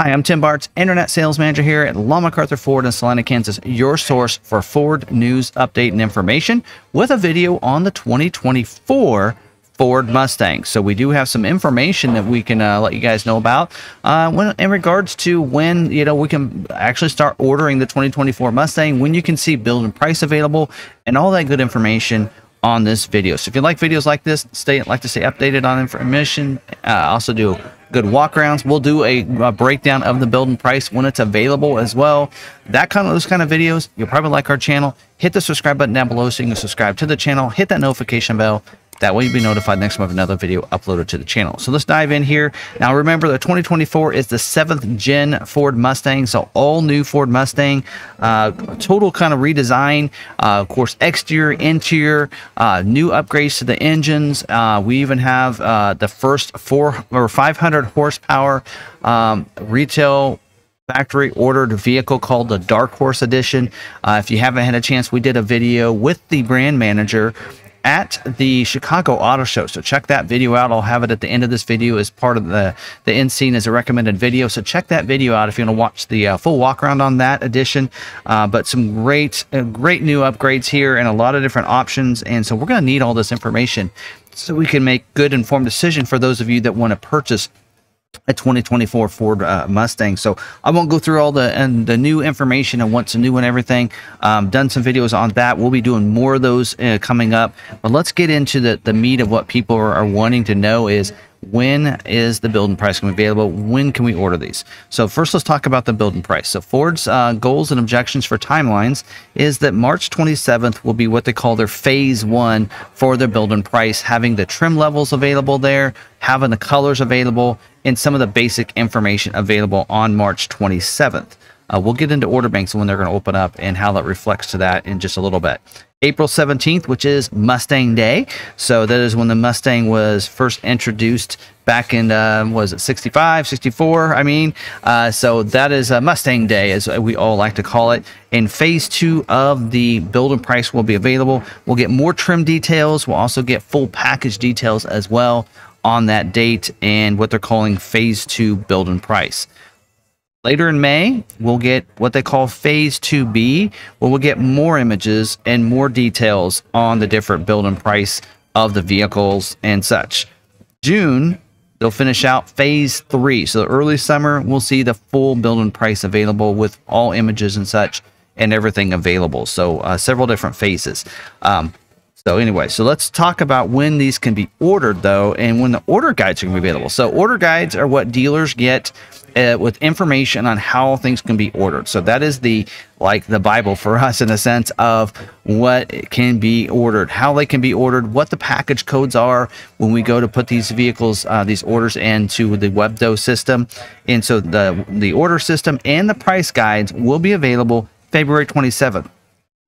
Hi, I'm Tim Bartz, Internet Sales Manager here at Long McArthur Ford in Salina, Kansas, your source for Ford news, update, and information with a video on the 2024 Ford Mustang. So we do have some information that we can uh, let you guys know about uh, when, in regards to when you know we can actually start ordering the 2024 Mustang, when you can see build and price available, and all that good information on this video. So if you like videos like this, stay like to stay updated on information. Uh, also do good walkarounds. We'll do a, a, breakdown of the build and price when it's available as well. That kind of those kind of videos, you'll probably like our channel. Hit the subscribe button down below so you can subscribe to the channel. Hit that notification bell that way you'll be notified next time of another video uploaded to the channel. So let's dive in here. Now remember the 2024 is the seventh gen Ford Mustang. So all new Ford Mustang, uh, total kind of redesign. Uh, of course, exterior, interior, uh, new upgrades to the engines. Uh, we even have uh, the first four or 500 horsepower um, retail factory ordered vehicle called the Dark Horse Edition. Uh, if you haven't had a chance, we did a video with the brand manager at the Chicago Auto Show. So check that video out. I'll have it at the end of this video as part of the, the end scene as a recommended video. So check that video out if you want to watch the uh, full walk around on that edition. Uh, but some great, uh, great new upgrades here and a lot of different options. And so we're going to need all this information so we can make good informed decision for those of you that want to purchase a 2024 Ford uh, Mustang. So I won't go through all the and the new information and what's new and everything. Um, done some videos on that. We'll be doing more of those uh, coming up. But let's get into the the meat of what people are, are wanting to know is when is the build and price going to be available? When can we order these? So first, let's talk about the build and price. So Ford's uh, goals and objections for timelines is that March 27th will be what they call their phase one for their build and price, having the trim levels available there, having the colors available, and some of the basic information available on March 27th. Uh, we'll get into order banks when they're going to open up and how that reflects to that in just a little bit. April 17th, which is Mustang Day. So that is when the Mustang was first introduced back in, uh, was it 65, 64? I mean, uh, so that is a Mustang Day, as we all like to call it. And phase two of the build and price will be available. We'll get more trim details. We'll also get full package details as well on that date and what they're calling phase two build and price. Later in May, we'll get what they call Phase 2B, where we'll get more images and more details on the different build and price of the vehicles and such. June, they'll finish out Phase 3. So early summer, we'll see the full build and price available with all images and such and everything available. So uh, several different phases. Um, so anyway, so let's talk about when these can be ordered though, and when the order guides are going to be available. So order guides are what dealers get uh, with information on how things can be ordered. So that is the like the Bible for us in the sense of what can be ordered, how they can be ordered, what the package codes are when we go to put these vehicles, uh, these orders into the WebDo system. And so the the order system and the price guides will be available February 27th,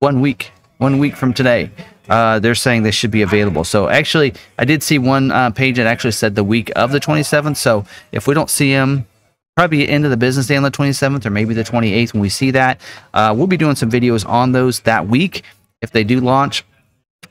one week, one week from today uh, they're saying they should be available. So actually, I did see one uh, page that actually said the week of the 27th. So if we don't see them, probably end of the business day on the 27th or maybe the 28th when we see that, uh, we'll be doing some videos on those that week if they do launch,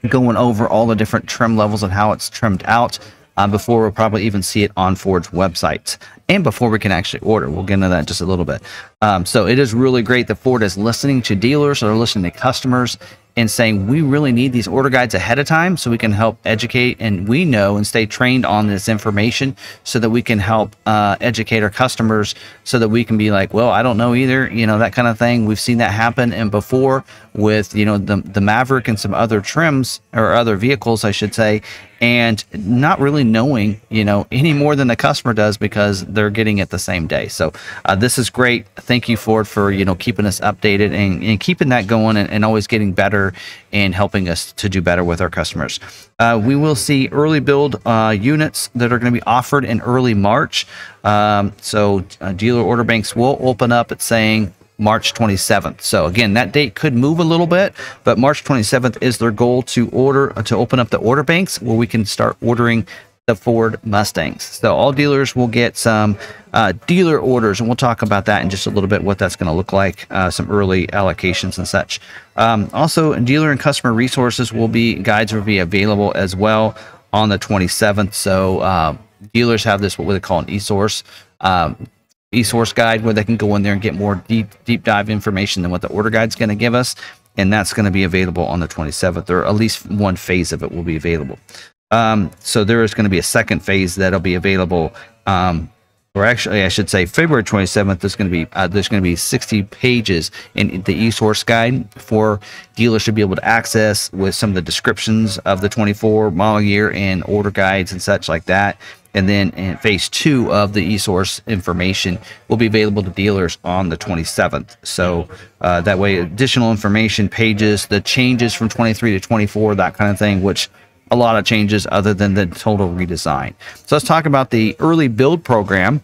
going over all the different trim levels and how it's trimmed out. Uh, before we'll probably even see it on Ford's website and before we can actually order. We'll get into that just a little bit. Um, so it is really great that Ford is listening to dealers or listening to customers and saying we really need these order guides ahead of time so we can help educate and we know and stay trained on this information so that we can help uh, educate our customers so that we can be like well i don't know either you know that kind of thing. We've seen that happen. And before with you know the, the maverick and some other trims or other vehicles i should say and not really knowing you know any more than the customer does because they're getting it the same day so uh, this is great thank you ford for you know keeping us updated and, and keeping that going and, and always getting better and helping us to do better with our customers. Uh, we will see early build uh, units that are going to be offered in early March. Um, so uh, dealer order banks will open up at saying March 27th. So again, that date could move a little bit, but March 27th is their goal to order to open up the order banks where we can start ordering the Ford Mustangs. So all dealers will get some uh, dealer orders, and we'll talk about that in just a little bit, what that's going to look like, uh, some early allocations and such. Um, also, dealer and customer resources will be, guides will be available as well on the 27th. So uh, dealers have this, what they call an e-source. Um, eSource guide where they can go in there and get more deep deep dive information than what the order guide's going to give us. And that's going to be available on the 27th, or at least one phase of it will be available. Um, so there is going to be a second phase that'll be available um, or actually, I should say, February 27th. There's going to be uh, there's going to be 60 pages in the eSource guide for dealers to be able to access with some of the descriptions of the 24 model year and order guides and such like that. And then in phase two of the eSource information will be available to dealers on the 27th. So uh, that way, additional information, pages, the changes from 23 to 24, that kind of thing, which a lot of changes other than the total redesign. So let's talk about the early build program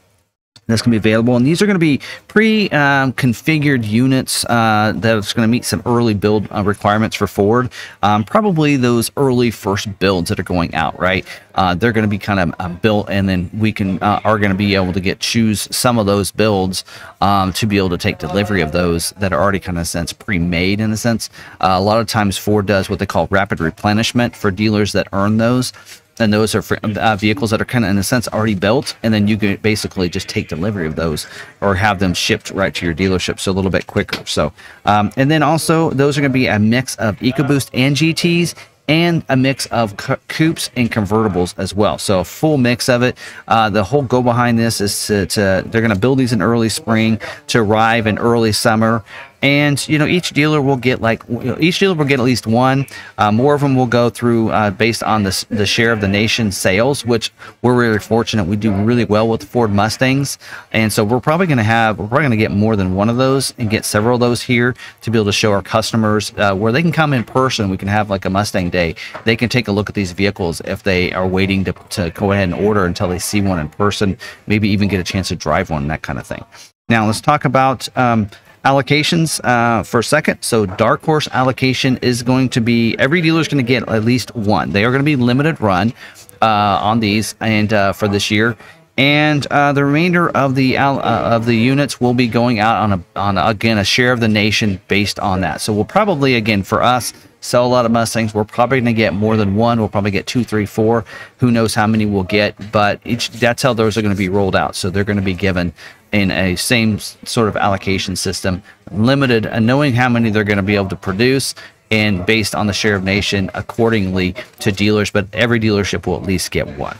that's going to be available. And these are going to be pre-configured um, units uh, that's going to meet some early build uh, requirements for Ford. Um, probably those early first builds that are going out, right? Uh, they're going to be kind of uh, built, and then we can uh, are going to be able to get choose some of those builds um, to be able to take delivery of those that are already kind of sense pre-made in a sense. Uh, a lot of times Ford does what they call rapid replenishment for dealers that earn those and those are for, uh, vehicles that are kind of in a sense already built and then you can basically just take delivery of those or have them shipped right to your dealership so a little bit quicker so um, and then also those are going to be a mix of ecoboost and gts and a mix of coupes and convertibles as well. So a full mix of it. Uh, the whole go behind this is to, to they're going to build these in early spring to arrive in early summer and you know each dealer will get like each dealer will get at least one. Uh, more of them will go through uh, based on the, the share of the nation sales which we're really fortunate. We do really well with ford mustangs. And so we're probably going to have we're probably going to get more than one of those and get several of those here to be able to show our customers uh, where they can come in person. We can have like a mustang day. They can take a look at these vehicles if they are waiting to, to go ahead and order until they see one in person maybe even get a chance to drive one that kind of thing. Now let's talk about um, allocations uh, for a second. So dark horse allocation is going to be every dealer is going to get at least one. They are going to be limited run uh, on these and uh, for this year. And uh, the remainder of the uh, of the units will be going out on a on again a share of the nation based on that. So we'll probably again for us sell a lot of Mustangs. We're probably going to get more than one. We'll probably get two, three, four. Who knows how many we'll get? But each that's how those are going to be rolled out. So they're going to be given in a same sort of allocation system, limited and knowing how many they're going to be able to produce and based on the share of nation accordingly to dealers, but every dealership will at least get one.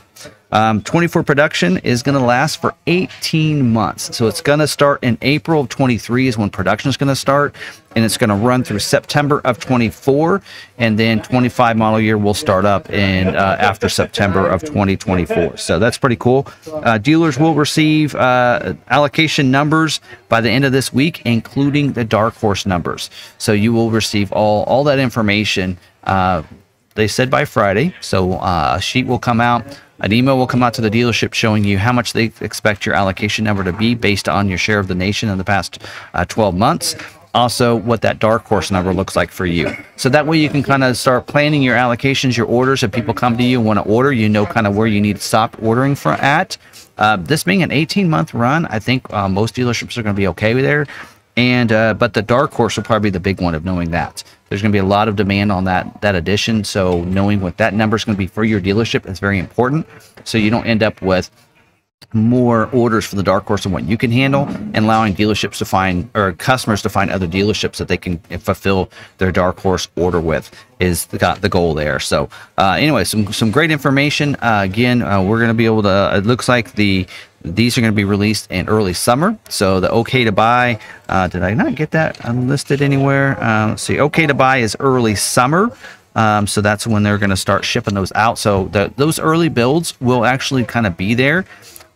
Um, 24 production is going to last for 18 months. So it's going to start in April of 23 is when production is going to start. And it's going to run through September of 24. And then 25 model year will start up in uh, after September of 2024. So that's pretty cool. Uh, dealers will receive uh, allocation numbers by the end of this week, including the dark horse numbers. So you will receive all, all that information. They said by Friday. So uh, a sheet will come out an email will come out to the dealership showing you how much they expect your allocation number to be based on your share of the nation in the past uh, 12 months. Also, what that dark horse number looks like for you. So that way you can kind of start planning your allocations, your orders. If people come to you and want to order, you know kind of where you need to stop ordering for at. Uh, this being an 18 month run, I think uh, most dealerships are going to be okay with there. And uh, but the dark horse will probably be the big one of knowing that. There's going to be a lot of demand on that that addition. So knowing what that number is going to be for your dealership is very important. So you don't end up with more orders for the dark horse than what you can handle and allowing dealerships to find or customers to find other dealerships that they can fulfill their dark horse order with is the, the goal there so uh, anyway some some great information uh, again uh, we're going to be able to it looks like the these are going to be released in early summer. So the okay to buy, uh, did I not get that unlisted anywhere? Uh, see, okay to buy is early summer. Um, so that's when they're going to start shipping those out. So the, those early builds will actually kind of be there.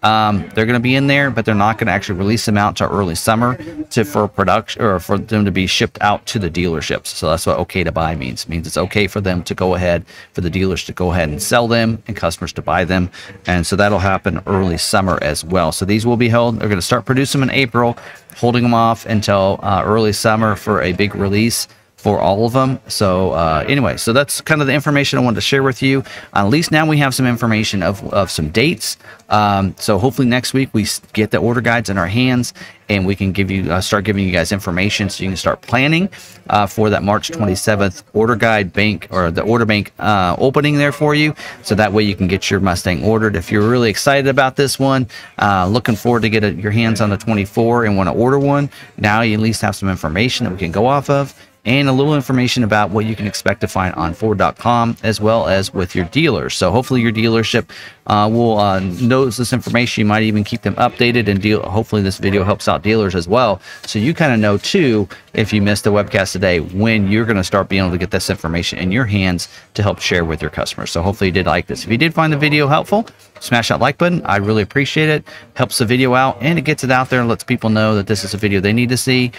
Um, they're going to be in there, but they're not going to actually release them out to early summer to for production or for them to be shipped out to the dealerships. So that's what okay to buy means. It means it's okay for them to go ahead for the dealers to go ahead and sell them and customers to buy them. And so that'll happen early summer as well. So these will be held. They're going to start producing them in April, holding them off until uh, early summer for a big release for all of them. So uh, anyway, so that's kind of the information I wanted to share with you. At least now we have some information of, of some dates. Um, so hopefully next week we get the order guides in our hands and we can give you uh, start giving you guys information so you can start planning uh, for that March 27th order guide bank or the order bank uh, opening there for you. So that way you can get your Mustang ordered. If you're really excited about this one, uh, looking forward to get a, your hands on the 24 and want to order one, now you at least have some information that we can go off of and a little information about what you can expect to find on Ford.com as well as with your dealers. So hopefully your dealership uh, will uh, this information. You might even keep them updated and deal. Hopefully this video helps out dealers as well. So you kind of know too, if you missed the webcast today, when you're going to start being able to get this information in your hands to help share with your customers. So hopefully you did like this. If you did find the video helpful, smash that like button. I really appreciate it. Helps the video out and it gets it out there and lets people know that this is a video they need to see.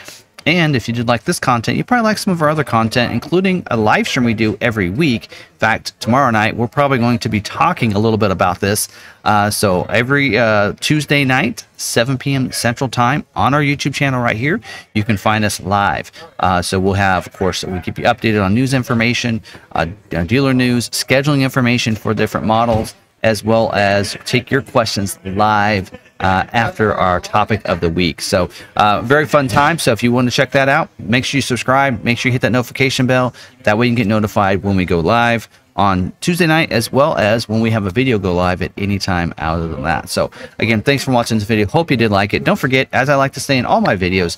And if you did like this content, you probably like some of our other content, including a live stream we do every week. In fact, tomorrow night, we're probably going to be talking a little bit about this. Uh, so every uh, Tuesday night, 7 p.m. Central Time on our YouTube channel right here, you can find us live. Uh, so we'll have, of course, we keep you updated on news information, uh, dealer news, scheduling information for different models, as well as take your questions live uh, after our topic of the week. So, uh, very fun time. So, if you want to check that out, make sure you subscribe, make sure you hit that notification bell. That way, you can get notified when we go live on Tuesday night, as well as when we have a video go live at any time other than that. So, again, thanks for watching this video. Hope you did like it. Don't forget, as I like to say in all my videos,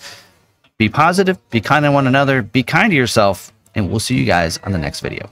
be positive, be kind to one another, be kind to yourself, and we'll see you guys on the next video.